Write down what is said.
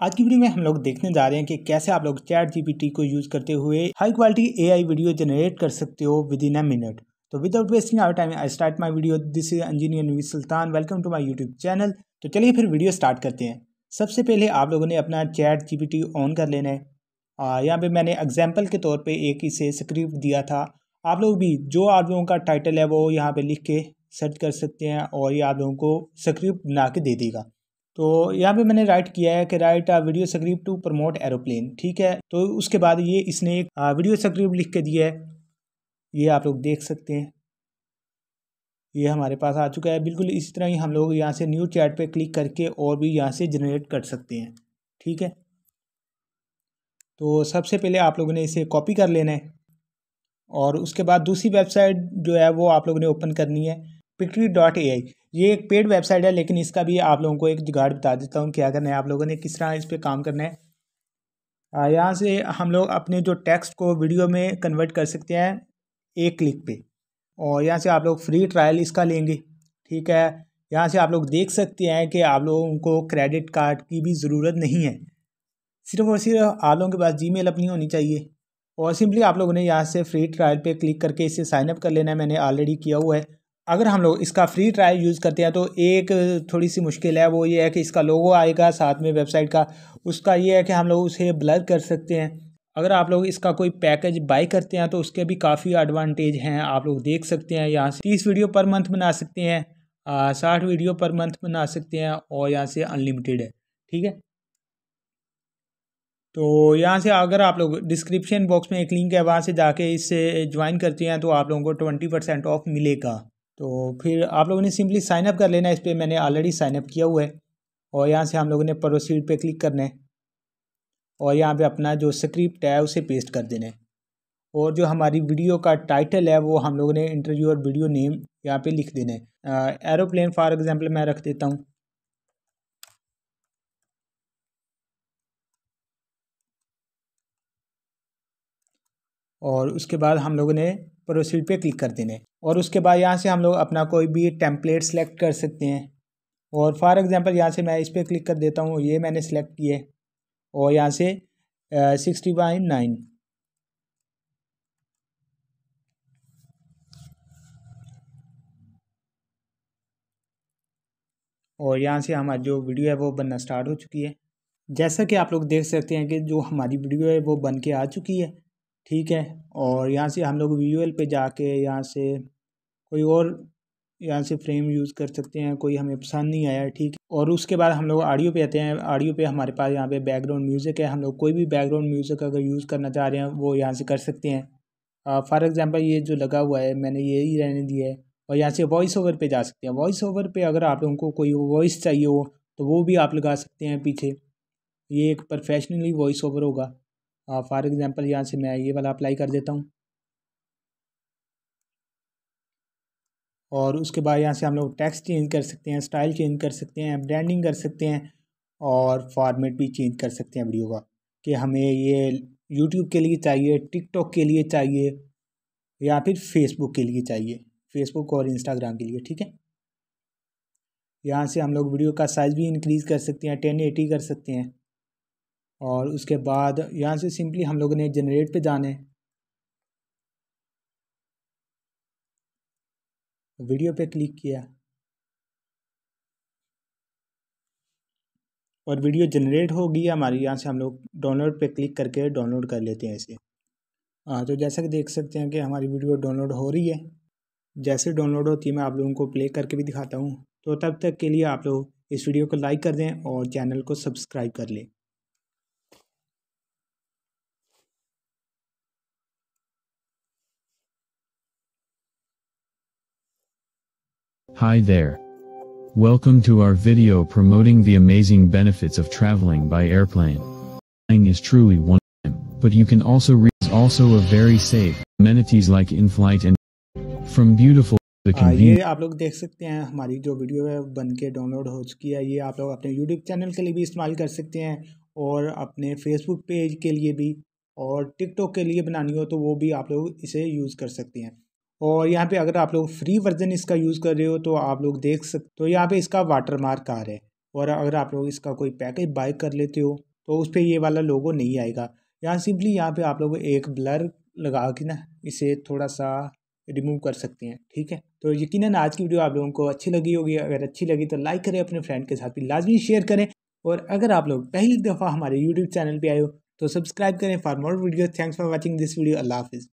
आज की वीडियो में हम लोग देखने जा रहे हैं कि कैसे आप लोग चैट जीपीटी को यूज़ करते हुए high quality AI video generate कर सकते हो विद इन अ मिनट तो without wasting our time I start my video this is engineer Navi Sultan welcome to my YouTube channel तो चलिए फिर वीडियो स्टार्ट करते हैं. सबसे पहले आप लोगों ने अपना चैट जीपीटी ऑन कर लेना है. यहाँ पर मैंने एग्ज़ाम्पल के तौर पर एक इसे स्क्रिप्ट दिया था. आप लोग भी जो आप लोगों का टाइटल है वो यहाँ पर लिख के सर्च कर सकते हैं और ये आप लोगों को स्क्रिप्ट बना के दे देगा. तो यहाँ पे मैंने राइट किया है कि write video script to promote aeroplane ठीक है? तो उसके बाद ये इसने एक वीडियो स्क्रिप्ट लिख के दिया है। ये आप लोग देख सकते हैं। ये हमारे पास आ चुका है। बिल्कुल इसी तरह ही हम लोग यहाँ से न्यू चैट पे क्लिक करके और भी यहाँ से जनरेट कर सकते हैं, ठीक है? तो सबसे पहले आप लोगों ने इसे कॉपी कर लेना है और उसके बाद दूसरी वेबसाइट जो है वो आप लोगों ने ओपन करनी है। पिक्ट्री डॉट ए आई ये एक पेड वेबसाइट है, लेकिन इसका भी आप लोगों को एक जुगाड़ बता देता हूँ, क्या करना है आप लोगों ने, किस तरह इस पर काम करना है। यहाँ से हम लोग अपने जो टेक्स्ट को वीडियो में कन्वर्ट कर सकते हैं, एक क्लिक पे। और यहाँ से आप लोग फ्री ट्रायल इसका लेंगे, ठीक है? यहाँ से आप लोग देख सकते हैं कि आप लोगों को क्रेडिट कार्ड की भी ज़रूरत नहीं है। सिर्फ़ और सिर्फ़ आप लोगों के पास जी अपनी होनी चाहिए। और सिंपली आप लोगों ने यहाँ से फ्री ट्रायल पे क्लिक करके इसे साइनअप कर लेना है, मैंने ऑलरेडी किया हुआ है। अगर हम लोग इसका फ्री ट्रायल यूज़ करते हैं तो एक थोड़ी सी मुश्किल है, वो ये है कि इसका लोगो आएगा साथ में वेबसाइट का। उसका ये है कि हम लोग उसे ब्लर कर सकते हैं। अगर आप लोग इसका कोई पैकेज बाई करते हैं तो उसके भी काफ़ी एडवांटेज हैं। आप लोग देख सकते हैं, यहाँ से तीस वीडियो पर मंथ बना सकते हैं साठ वीडियो पर मंथ बना सकते हैं, और यहाँ से अनलिमिटेड है। ठीक है? तो यहाँ से अगर आप लोग डिस्क्रिप्शन बॉक्स में एक लिंक है, वहाँ से जाके इससे ज्वाइन करते हैं तो आप लोगों को ट्वेंटी परसेंट ऑफ़ मिलेगा। तो फिर आप लोगों ने सिंपली साइनअप कर लेना है, इस पर मैंने ऑलरेडी साइनअप किया हुआ है। और यहाँ से हम लोगों ने प्रोसीड पे क्लिक करना है। और यहाँ पे अपना जो स्क्रिप्ट है, उसे पेस्ट कर देना है। और जो हमारी वीडियो का टाइटल है, वो हम लोगों ने इंटरव्यू और वीडियो नेम यहाँ पे लिख देना है। एरोप्लेन फॉर एग्जांपल मैं रख देता हूँ। और उसके बाद हम लोगों ने प्रोसीड पे क्लिक कर देने। और उसके बाद यहाँ से हम लोग अपना कोई भी टेम्पलेट सेलेक्ट कर सकते हैं। और फॉर एग्ज़ाम्पल यहाँ से मैं इस पर क्लिक कर देता हूँ, ये मैंने सेलेक्ट किए और यहाँ से सिक्सटी बाई नाइन और यहाँ से हमारी जो वीडियो है वो बनना स्टार्ट हो चुकी है। जैसा कि आप लोग देख सकते हैं कि जो हमारी वीडियो है वो बन के आ चुकी है। ठीक है? और यहाँ से हम लोग वी यू एल पे जाके यहाँ से कोई और यहाँ से फ्रेम यूज़ कर सकते हैं, कोई हमें पसंद नहीं आया, ठीक है? और उसके बाद हम लोग ऑडियो पे आते हैं ऑडियो पे हमारे पास यहाँ पे बैकग्राउंड म्यूज़िक है, हम लोग कोई भी बैकग्राउंड म्यूज़िक अगर यूज़ करना चाह रहे हैं, वो यहाँ से कर सकते हैं। फॉर एग्ज़ाम्पल ये जो लगा हुआ है, मैंने यही रहने दिया है, और यहाँ से वॉइस ओवर पे जा सकते हैं। वॉइस ओवर पे अगर आप लोगों को कोई वॉइस चाहिए हो तो वो भी आप लगा सकते हैं पीछे। ये एक प्रोफेशनली वॉइस ओवर होगा। फॉर एग्ज़ाम्पल यहाँ से मैं ये वाला अप्लाई कर देता हूँ। और उसके बाद यहाँ से हम लोग टेक्स्ट चेंज कर सकते हैं स्टाइल चेंज कर सकते हैं ब्रांडिंग कर सकते हैं और फॉर्मेट भी चेंज कर सकते हैं वीडियो का कि हमें ये यूट्यूब के लिए चाहिए टिकटॉक के लिए चाहिए या फिर फेसबुक के लिए चाहिए फेसबुक और इंस्टाग्राम के लिए, ठीक है? यहाँ से हम लोग वीडियो का साइज़ भी इंक्रीज़ कर सकते हैं टेन एटी कर सकते हैं। और उसके बाद यहाँ से सिंपली हम लोगों ने जनरेट पे जाने वीडियो पे क्लिक किया। और वीडियो जनरेट होगी हमारी, यहाँ से हम लोग डाउनलोड पे क्लिक करके डाउनलोड कर लेते हैं इसे। हाँ तो जैसा कि देख सकते हैं कि हमारी वीडियो डाउनलोड हो रही है। जैसे डाउनलोड होती है, मैं आप लोगों को प्ले करके भी दिखाता हूँ। तो तब तक के लिए आप लोग इस वीडियो को लाइक कर दें और चैनल को सब्सक्राइब कर लें। Hi there. Welcome to our video promoting the amazing benefits of traveling by airplane. Flying is truly one time, but you can also reach also a very safe amenities like in-flight and from beautiful the convenient. ये आप लोग देख सकते हैं हमारी जो video है बन के डाउनलोड हो चुकी है ये आप लोग अपने यूट्यूब चैनल के लिए भी इस्तेमाल कर सकते हैं और अपने फेसबुक पेज के लिए भी और टिकटॉक के लिए बनानी हो तो वो भी आप लोग इसे यूज़ कर सकते हैं और यहाँ पे अगर आप लोग फ्री वर्जन इसका यूज़ कर रहे हो तो आप लोग देख सकते तो यहाँ पे इसका वाटर मार्क आ रहा है। और अगर आप लोग इसका कोई पैकेज बाय कर लेते हो तो उस पर ये वाला लोगो नहीं आएगा। यहाँ सिंपली यहाँ पे आप लोग एक ब्लर लगा के ना, इसे थोड़ा सा रिमूव कर सकते हैं, ठीक है? तो यकीनन आज की वीडियो आप लोगों को अच्छी लगी होगी। अगर अच्छी लगी तो लाइक करें, अपने फ्रेंड के साथ भी लाजमी शेयर करें। और अगर आप लोग पहली दफ़ा हमारे यूट्यूब चैनल पर आए हो तो सब्सक्राइब करें for more video thanks for watching this video अल्लाह हाफिज़।